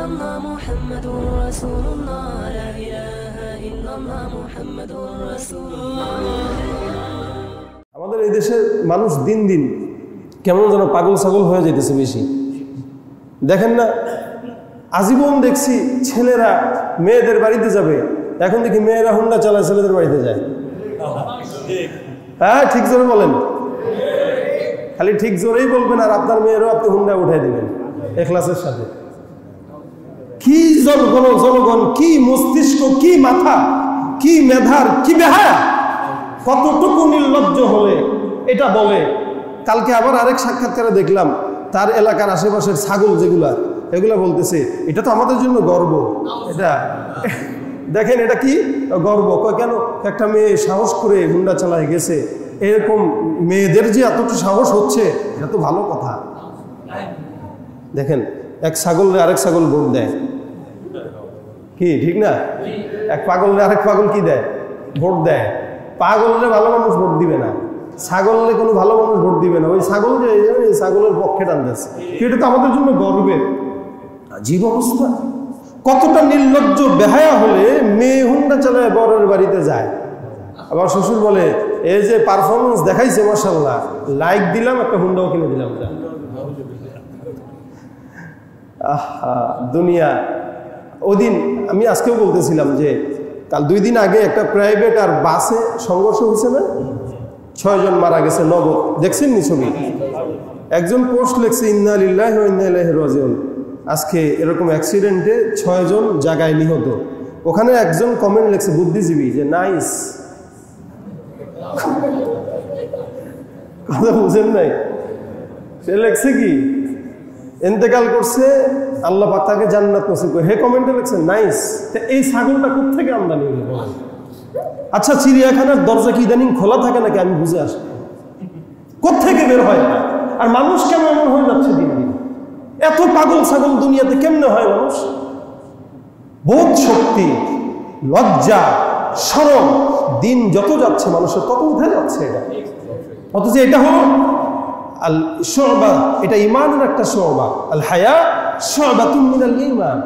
الله محمد رسول الله لا إله إلا الله محمد رسول الله আমাদের এই দেশে মানুষ দিন দিন কেমন যেন পাগল ছাগল হয়ে যেতেছে বেশি দেখেন না আজীবন দেখছি ছেলেরা মেয়েদের বাড়িতে যাবে এখন দেখি মেয়েরা হুন্ডা চালায় ছেলেদের বাড়িতে যায় হ্যাঁ ঠিক জোরে বলেন খালি ঠিক জোরেই বলবেন আর আপনার মেয়েরও আপনি হুন্ডা উঠাই দিবেন এখলাসের সাথে কি জনগণ জনগণ, কি মস্তিষ্ক, কি মাথা, কি মেধার, কি বেহায়া? কতটুকু নির্লজ্জ হলে? এটা বলে। কালকে আবার আরেক সাক্ষাৎকারে দেখলাম, তার এলাকার আশেপাশের ছাগল যেগুলা, এগুলা বলতেছে, এটা তো আমাদের জন্য গর্ব। এটা, দেখেন এটা কি? গর্ব। কেন? একটা মেয়ে সাহস করে হুন্ডা চালায় গেছে। এরকম মেয়েদের যে এতটুকু সাহস হচ্ছে, এটা তো ভালো কথা। দেখেন, এক ছাগল আরেক ছাগল ভোট দেয়। কি ঠিক না? এক পাগলরে আরেক পাগল কি দেয়? ভোট দেয়। পাগলরে ভালো মানুষ ভোট দিবে না। ছাগলরে কোনো ভালো মানুষ ভোট দিবে না। ওই ছাগল যে ছাগলের পক্ষে টানতেছে এটা তো আমাদের জন্য গর্বের। জীব অবস্থা। কতটা নির্লজ্জ বেহায়া হলে মেয়ে হুন্ডা চালায় বরের বাড়িতে যায়। আবার শ্বশুর বলে এই যে পারফরমেন্স দেখাইছে মাসাল্লাহ লাইক দিলাম একটা হুন্ডাও কিনে দিলাম। আহা, দুনিয়া। ওদিন আমি আজকেও বলতেছিলাম যে কাল দুই দিন আগে একটা প্রাইভেট আর বাসে সংঘর্ষ হয়েছে না? ছয়জন মারা গেছে, নগদ। দেখছেন নি ছবি? একজন পোস্ট লিখছে, ইন্না লিল্লাহ ইন্না ইলাইহি আজকে এরকম অ্যাক্সিডেন্টে ছয়জন জায়গায় নিহত। ওখানে একজন কমেন্ট লিখছে, বুদ্ধিজীবী। যে, নাইস। কথা বুঝেন নাই? সে লেখছে কি? এন্তেকাল করছে আল্লাহ পাক তাকে জান্নাত নসিব করে। হে কমেন্টে লিখছে নাইস। এই ছাগলটা কোথেকে আমদানি হলো? বলেন? আচ্ছা চিড়িয়াখানার দরজা কি ইদানিং খোলা থাকে নাকি? আমি বুঝে আসি কোথেকে বের হয়? না আর মানুষ কেন এমন হয়ে যাচ্ছে দিন দিন? এত পাগল ছাগল দুনিয়াতে কেমনে হয় মানুষ? বোধ শক্তি লজ্জা সরম দিন যত যাচ্ছে মানুষের তত উঠে যাচ্ছে এটা। অথচ এটা হলো আল শোবা, এটা ইমানের একটা শোবা। আল হায়া শোবা তুমিনাল ইমান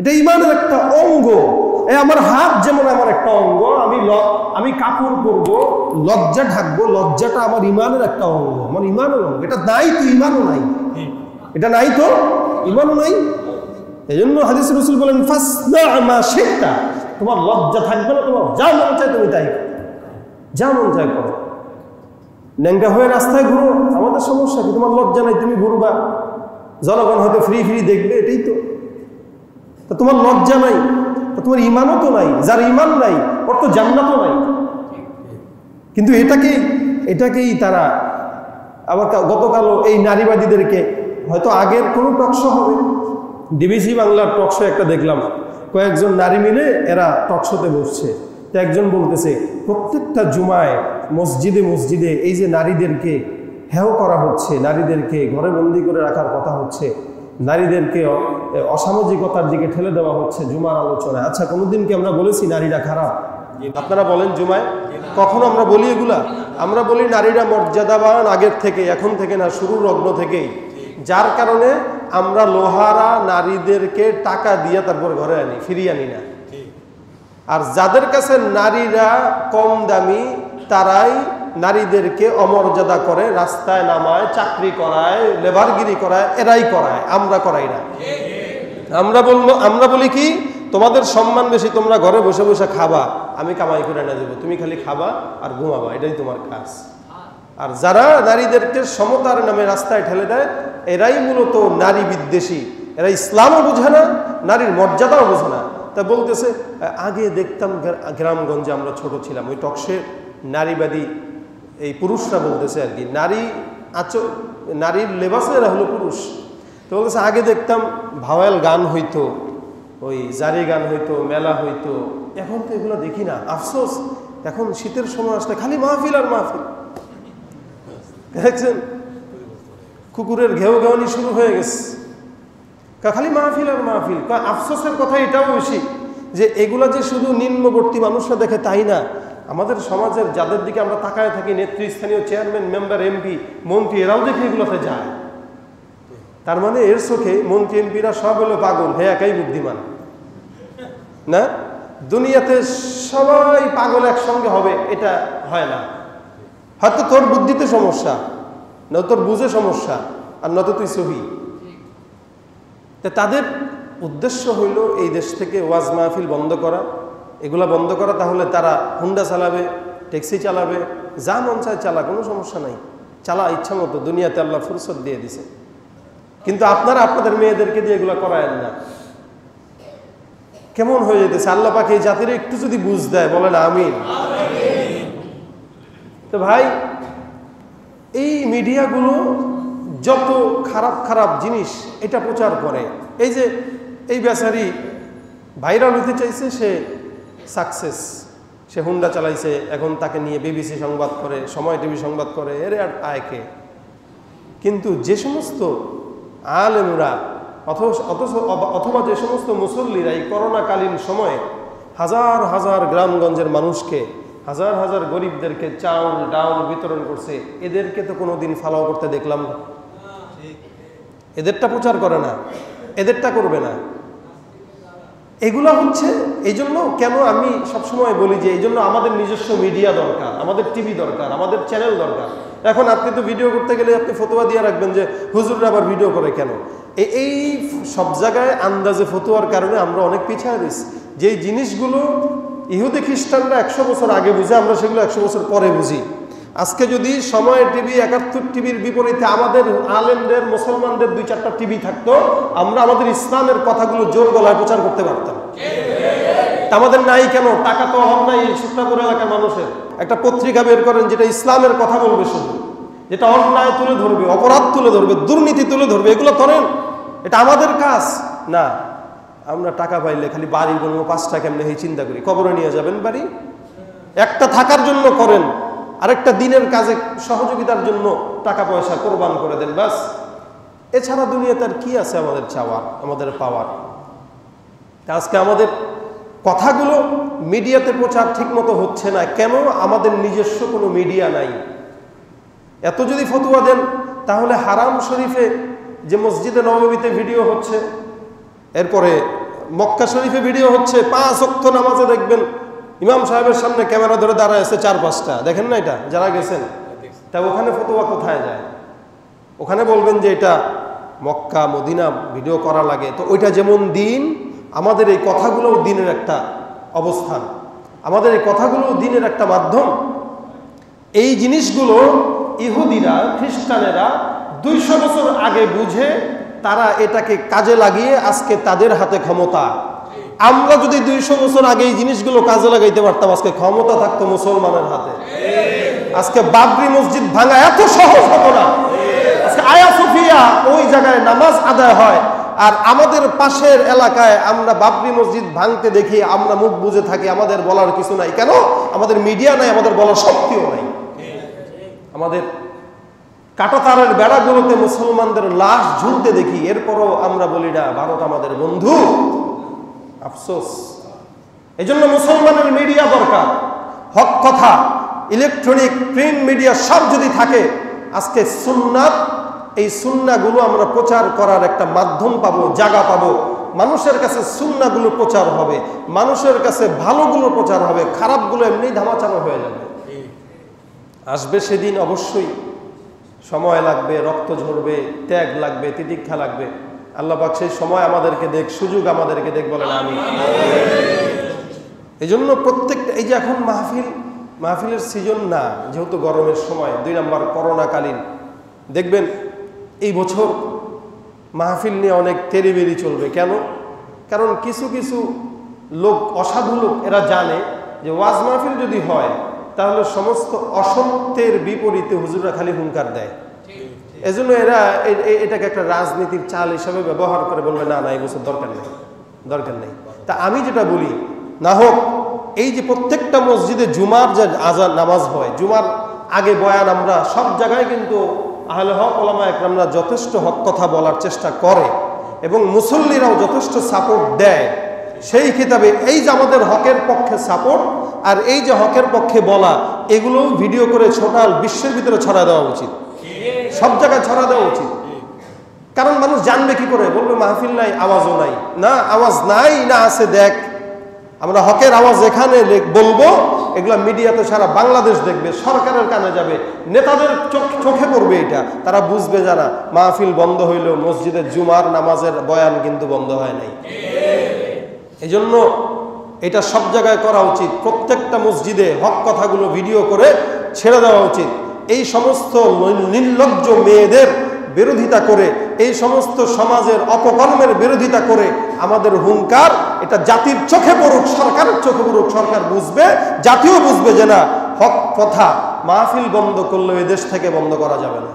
এটা ইমানের একটা অঙ্গ। আমার হাত যেমন আমার একটা অঙ্গ, আমি আমি কাপড় পরব, লজ্জা ঢাকবো, লজ্জাটা আমার ইমানের একটা অঙ্গ। আমার ইমানের অঙ্গ। এটা নাই তো ইমানও নাই। এটা নাই তো ইমানও নাই। এই জন্য হাদিস রসুল বলেন শিখতা তোমার লজ্জা থাকবে না, তোমার যা মন চায় তুমি তাই যা মন চায় করো। ন্যাংটা হয়ে রাস্তায় ঘুরো, আমাদের সমস্যা কি? তোমার লজ্জা নাই, তুমি ঘুরবা। জনগণ হয়তো ফ্রি ফ্রি দেখবে, এটাই তো। তা তোমার লজ্জা নাই তোমার ইমানও তো নাই, যার ইমান নাই, ওর তো জান্নাতও নাই। কিন্তু এটাকেই এটাকেই তারা আবার গতকালও এই নারীবাদীদেরকে হয়তো আগের কোনো টকশো হবে। ডিবিসি বাংলার টকশো একটা দেখলাম। কয়েকজন নারী মিলে এরা টকশোতে বসছে। তো একজন বলতেছে, প্রত্যেকটা জুমায় মসজিদে মসজিদে এই যে নারীদেরকে হেয় করা হচ্ছে, নারীদেরকে ঘরে বন্দি করে রাখার কথা হচ্ছে, নারীদেরকে অসামাজিকতার দিকে ঠেলে দেওয়া হচ্ছে জুমার আলোচনায়। আচ্ছা কোনোদিন কি আমরা বলেছি নারীরা খারাপ? আপনারা বলেন জুমায়। কখনো আমরা বলি এগুলা? আমরা বলি নারীরা মর্যাদাবান আগের থেকে, এখন থেকে না, শুরুর লগ্ন থেকেই। যার কারণে আমরা লোহারা নারীদেরকে টাকা দিয়ে তারপর ঘরে আনি, ফিরিয়ে আনি না। আর যাদের কাছে নারীরা কম দামি, তারাই নারীদেরকে অমর্যাদা করে, রাস্তায় নামায়, চাকরি করায়, লেবারগিরি করায়, এরাই করায়, আমরা করাই না। আমরা বলব, আমরা বলি কি, তোমাদের সম্মান বেশি, তোমরা ঘরে বসে বসে খাবা, আমি কামাই করে না দেবো। তুমি খালি খাবা আর ঘুমাবা, এটাই তোমার কাজ। আর যারা নারীদেরকে সমতার নামে রাস্তায় ঠেলে দেয়, এরাই মূলত নারী বিদ্বেষী। এরা ইসলামও বোঝে না, নারীর মর্যাদাও বোঝে না। তা বলতেছে, আগে দেখতাম গ্রামগঞ্জে আমরা ছোট ছিলাম। ওই টকসে নারীবাদী এই পুরুষরা বলতেছে আর কি, নারী আচ, নারীর লেবাসে এরা হলো পুরুষ। তো বলতেছে, আগে দেখতাম ভাওয়াল গান হইতো, ওই জারি গান হইতো, মেলা হইতো। এখন তো এগুলো দেখি না, আফসোস। এখন শীতের সময় আসলে খালি মাহফিল আর মাহফিল। দেখছেন? কুকুরের ঘেউ ঘেউনি শুরু হয়ে গেছে। খালি মাহফিল আর মাহফিল। আফসোসের কথা এটাও বেশি যে এগুলো যে শুধু নিম্নবর্তী মানুষরা দেখে তাই না? আমাদের সমাজের যাদের দিকে আমরা তাকায় থাকি, নেতৃস্থানীয় চেয়ারম্যান, মেম্বার, এমপি, মন্ত্রী, এরাও দেখে এগুলোতে যায়। তার মানে এর চোখে মন্ত্রী, এমপিরা সব হলো পাগল, হে একাই বুদ্ধিমান। না? দুনিয়াতে সবাই পাগল একসঙ্গে হবে, এটা হয় না। হয়তো তোর বুদ্ধিতে সমস্যা, না তোর বুঝে সমস্যা, আর নয়তো তুই সহি। তা তাদের উদ্দেশ্য হইল এই দেশ থেকে ওয়াজ মাহফিল বন্ধ করা। এগুলা বন্ধ করা তাহলে তারা হুন্ডা চালাবে ট্যাক্সি চালাবে যা মন চায় চালা কোনো সমস্যা নাই। চালা ইচ্ছা মতো দুনিয়াতে আল্লাহ ফুরসত দিয়ে দিছে। কিন্তু আপনারা আপনাদের মেয়েদেরকে দিয়ে এগুলো করায়েন না। কেমন হয়ে যেতেছে? আল্লাহ পাখি এই জাতির একটু যদি বুঝ দেয় বলেন আমিন। তো ভাই এই মিডিয়াগুলো যত খারাপ খারাপ জিনিস এটা প্রচার করে। এই যে এই বেচারি ভাইরাল হতে চাইছে, সে সাকসেস। সে হুন্ডা চালাইছে, এখন তাকে নিয়ে বিবিসি সংবাদ করে, সময় টিভি সংবাদ করে, এর আর আয়কে কিন্তু যে সমস্ত আলেমরা, অথচ অথবা যে সমস্ত মুসল্লিরা এই করোনাকালীন সময়ে হাজার হাজার গ্রামগঞ্জের মানুষকে, হাজার হাজার গরিবদেরকে চাউল, ডাউল বিতরণ করছে, এদেরকে তো কোনো দিন ফলো করতে দেখলাম না। এদেরটা প্রচার করে না, এদেরটা করবে না। এগুলো হচ্ছে এই জন্য কেন আমি সবসময় বলি যে এই জন্য আমাদের নিজস্ব মিডিয়া দরকার, আমাদের টিভি দরকার, আমাদের চ্যানেল দরকার। এখন আপনি তো ভিডিও করতে গেলে আপনি ফতোয়া দিয়ে রাখবেন যে হুজুররা আবার ভিডিও করে কেন? এই- সব জায়গায় আন্দাজে ফতোয়ার কারণে আমরা অনেক পিছিয়ে রয়েছি। যেই জিনিসগুলো ইহুদি খ্রিস্টানরা একশো বছর আগে বুঝে, আমরা সেগুলো একশো বছর পরে বুঝি। আজকে যদি সময় টিভি একাত্তর টিভির বিপরীতে আমাদের আলেমদের, মুসলমানদের দুই চারটা টিভি থাকতো, আমরা আমাদের ইসলামের কথাগুলো জোর গলায় প্রচার করতে পারতাম। আমাদের নাই কেন? টাকা তো অভাব নাই সুত্রাপুর এলাকার মানুষের। একটা পত্রিকা বের করেন যেটা ইসলামের কথা বলবে শুধু। যেটা অন্যায় তুলে ধরবে, অপরাধ তুলে ধরবে, দুর্নীতি তুলে ধরবে, এগুলো করেন এটা আমাদের কাজ। না, আমরা টাকা পাইলে খালি বাড়ি বলব পাঁচটা কেমনে চিন্তা করি। কবরে নিয়ে যাবেন বাড়ি? একটা থাকার জন্য করেন। আরেকটা দিনের কাজে সহযোগিতার জন্য টাকা পয়সা কোরবান করে দেন, ব্যাস। এছাড়া দুনিয়াতে আর কি আছে আমাদের চাওয়ার, আমাদের পাওয়ার? আজকে আমাদের কথাগুলো মিডিয়াতে প্রচার ঠিকমতো হচ্ছে না, কেন আমাদের নিজস্ব কোনো মিডিয়া নাই? এত যদি ফতুয়া দেন, তাহলে হারাম শরীফে যে মসজিদে নবমীতে ভিডিও হচ্ছে, এরপরে মক্কা শরীফে ভিডিও হচ্ছে, পাঁচ অক্ত নামাজে দেখবেন ইমাম সাহেবের সামনে ক্যামেরা ধরে দাঁড়ায় আছে চার পাঁচটা। দেখেন না এটা? যারা গেছেন? তা ওখানে ফতোয়া কোথায় যায়? ওখানে বলবেন যে এটা মক্কা, মদিনা, ভিডিও করা লাগে। তো ওইটা যেমন দিন, আমাদের এই কথাগুলোও দিনের একটা অবস্থান। আমাদের এই কথাগুলোও দিনের একটা মাধ্যম। এই জিনিসগুলো ইহুদিরা, খ্রিস্টানেরা দুইশো বছর আগে বুঝে তারা এটাকে কাজে লাগিয়ে আজকে তাদের হাতে ক্ষমতা। আমরা যদি দুইশো বছর আগে এই জিনিসগুলো কাজে লাগাইতে পারতাম, আজকে ক্ষমতা থাকতো মুসলমানের হাতে। আজকে বাবরি মসজিদ ভাঙা এত সহজ হতো আজকে আয়া সুফিয়া ওই জায়গায় নামাজ আদায় হয়, আর আমাদের পাশের এলাকায় আমরা বাবরি মসজিদ ভাঙতে দেখি, আমরা মুখ বুঝে থাকি, আমাদের বলার কিছু নাই। কেন? আমাদের মিডিয়া নাই, আমাদের বলার শক্তিও নাই। আমাদের কাটাতারের বেড়াগুলোতে মুসলমানদের লাশ ঝুলতে দেখি, এরপরও আমরা বলি, না, ভারত আমাদের বন্ধু। আফসোস। এই জন্য মুসলমানের মিডিয়া দরকার। হক কথা, ইলেকট্রনিক, প্রিন্ট মিডিয়া সব যদি থাকে, আজকে সুন্নাত, এই সুন্নাগুলো আমরা প্রচার করার একটা মাধ্যম পাবো, জায়গা পাবো। মানুষের কাছে সুন্নাগুলো প্রচার হবে, মানুষের কাছে ভালোগুলো প্রচার হবে, খারাপগুলো এমনি ধামাচানো হয়ে যাবে। আসবে সেদিন অবশ্যই। সময় লাগবে, রক্ত ঝরবে, ত্যাগ লাগবে, তিতিক্ষা লাগবে। আল্লাহ পাক সেই সময় আমাদেরকে দেখ সুযোগ আমাদেরকে দেখ বলেন আমি এই জন্য প্রত্যেকটা এই যে এখন মাহফিল মাহফিলের সিজন না যেহেতু গরমের সময় দুই নম্বর করোনাকালীন। দেখবেন এই বছর মাহফিল নিয়ে অনেক তেরিবেরি চলবে। কেন? কারণ কিছু কিছু লোক অসাধু লোক এরা জানে যে ওয়াজ মাহফিল যদি হয় তাহলে সমস্ত অসত্যের বিপরীতে হুজুররা খালি হুঙ্কার দেয়। এজন্য এরা এটাকে একটা রাজনীতির চাল হিসাবে ব্যবহার করে বলবে, না না, এই বছর দরকার নেই দরকার নেই। তা আমি যেটা বলি, না হোক, এই যে প্রত্যেকটা মসজিদে জুমার যে আজান নামাজ হয়, জুমার আগে বয়ান আমরা সব জায়গায় কিন্তু আহলে হক, ওলামা একরামরা যথেষ্ট হক কথা বলার চেষ্টা করে এবং মুসল্লিরাও যথেষ্ট সাপোর্ট দেয়। সেই কিতাবে এই যে আমাদের হকের পক্ষে সাপোর্ট আর এই যে হকের পক্ষে বলা, এগুলোও ভিডিও করে ছোটাল বিশ্বের ভিতরে ছড়া দেওয়া উচিত। সব জায়গায় ছড়া দেওয়া উচিত। কারণ মানুষ জানবে কি করে? বলবে, মাহফিল নাই, আওয়াজও নাই। না, আওয়াজ নাই, না আছে, দেখ। আমরা হকের আওয়াজ এখানে বলব, এগুলা মিডিয়াতে সারা বাংলাদেশ দেখবে, সরকারের কানে যাবে। নেতাদের চোখ- চোখে পড়বে এটা। তারা বুঝবে যারা মাহফিল বন্ধ হইলেও মসজিদের জুমার নামাজের বয়ান কিন্তু বন্ধ হয় নাই। এই জন্য এটা সব জায়গায় করা উচিত। প্রত্যেকটা মসজিদে হক কথাগুলো ভিডিও করে ছেড়ে দেওয়া উচিত। এই সমস্ত নির্লজ্জ মেয়েদের বিরোধিতা করে, এই সমস্ত সমাজের অপকর্মের বিরোধিতা করে আমাদের হুঙ্কার, এটা জাতির চোখে পড়ুক, সরকারের চোখে পড়ুক, সরকার বুঝবে, জাতিও বুঝবে যে না, হক কথা মাহফিল বন্ধ করলেও দেশ থেকে বন্ধ করা যাবে না।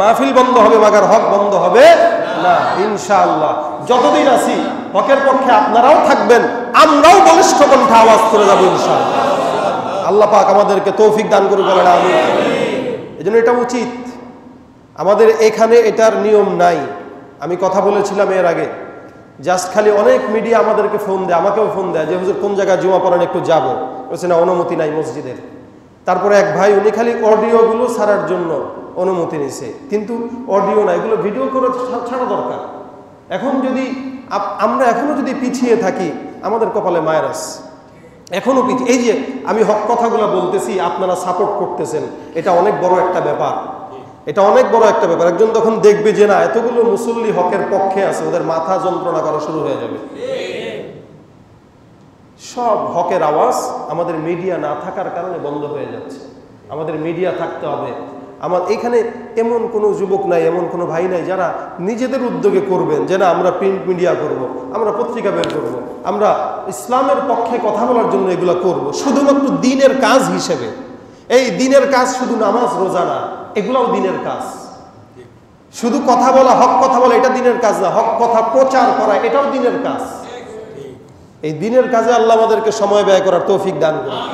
মাহফিল বন্ধ হবে মাগার হক বন্ধ হবে না, ইনশাআল্লাহ। যতদিন আছি, হকের পক্ষে আপনারাও থাকবেন, আমরাও বলিষ্ঠ কণ্ঠে আওয়াজ করে যাব, ইনশাআল্লাহ। আল্লাহ পাক আমাদেরকে তৌফিক দান করে বলেন আমি এই জন্য এটা উচিত। আমাদের এখানে এটার নিয়ম নাই। আমি কথা বলেছিলাম এর আগে। জাস্ট খালি অনেক মিডিয়া আমাদেরকে ফোন দেয়, আমাকেও ফোন দেয় যে, হুজুর, কোন জায়গায় জুমা পড়ান একটু যাব? বলছে, না, অনুমতি নাই মসজিদের। তারপরে এক ভাই, উনি খালি অডিওগুলো ছাড়ার জন্য অনুমতি নিছে। কিন্তু অডিও না, এগুলো ভিডিও করে ছাড়া দরকার। এখন যদি আমরা এখনও যদি পিছিয়ে থাকি, আমাদের কপালে মায়েরাস পিছিয়ে এই যে আমি হক কথাগুলো বলতেছি, আপনারা সাপোর্ট করতেছেন, এটা অনেক বড় একটা ব্যাপার। এটা অনেক বড় একটা ব্যাপার। একজন তখন দেখবে যে না, এতগুলো মুসল্লি হকের পক্ষে আছে, ওদের মাথা যন্ত্রণা করা শুরু হয়ে যাবে। সব হকের আওয়াজ আমাদের মিডিয়া না থাকার কারণে বন্ধ হয়ে যাচ্ছে। আমাদের মিডিয়া থাকতে হবে। আমার এখানে এমন কোনো যুবক নাই, এমন কোনো ভাই নাই যারা নিজেদের উদ্যোগে করবেন যে না, আমরা প্রিন্ট মিডিয়া করব। আমরা পত্রিকা বের করব। আমরা ইসলামের পক্ষে কথা বলার জন্য এগুলো করব। শুধুমাত্র দিনের কাজ হিসেবে এই দিনের কাজ শুধু নামাজ, রোজা না, এগুলাও দিনের কাজ শুধু কথা বলা, হক কথা বলা, এটা দিনের কাজ না, হক কথা প্রচার করা, এটাও দিনের কাজ এই দিনের কাজে আল্লাহ আমাদেরকে সময় ব্যয় করার তৌফিক দান করুন